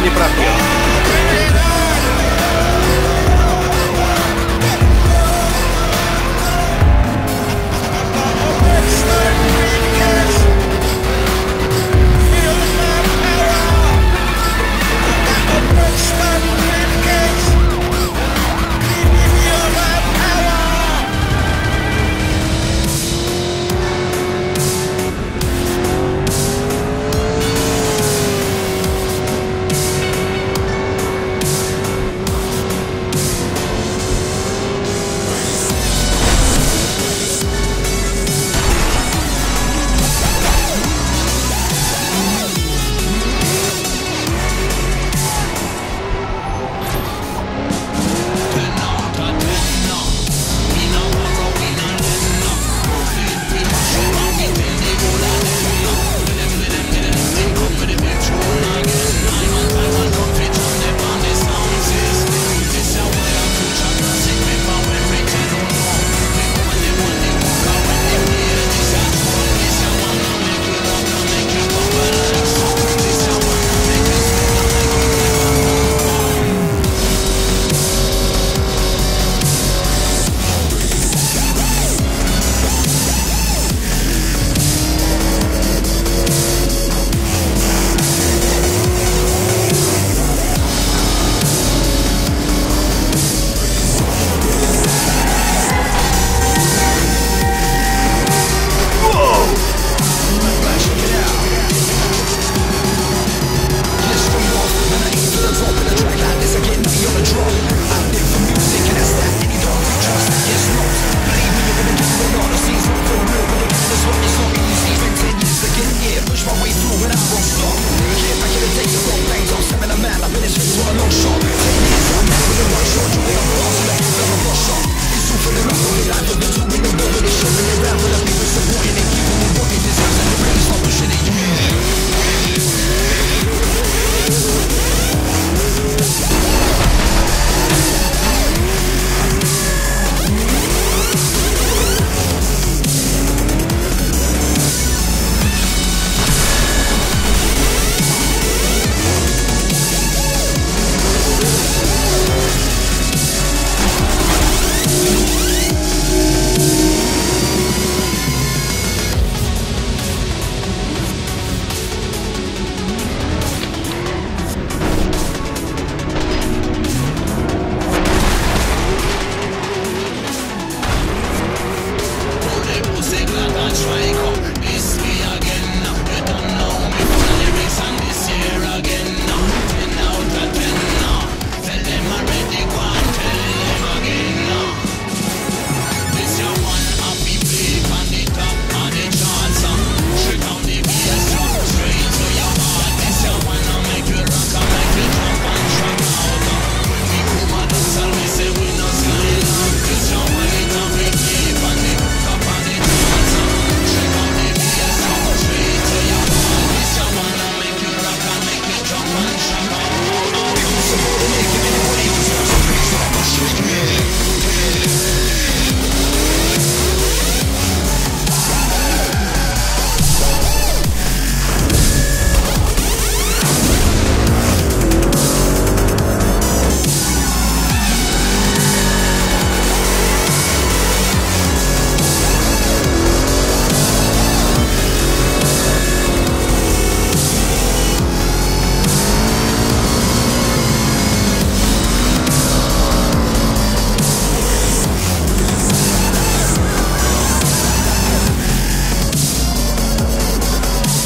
не пропьет.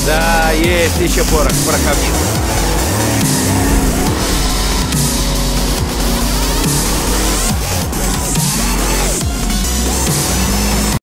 Да, есть еще порох в пороховнице.